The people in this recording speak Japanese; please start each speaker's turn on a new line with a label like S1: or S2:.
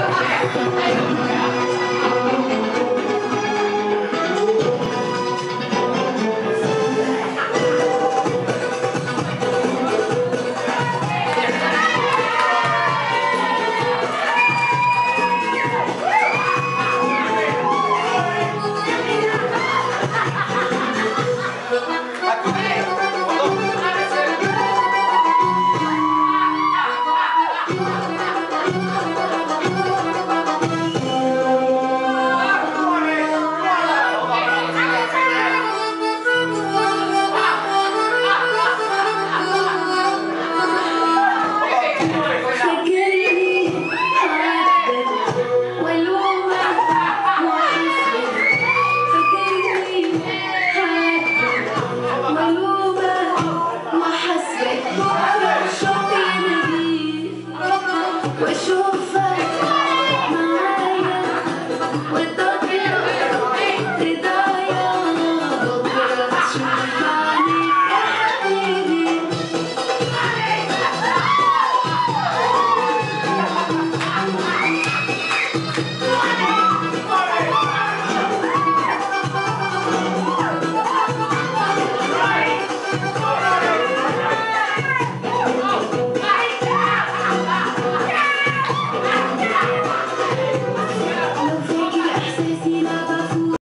S1: は い我说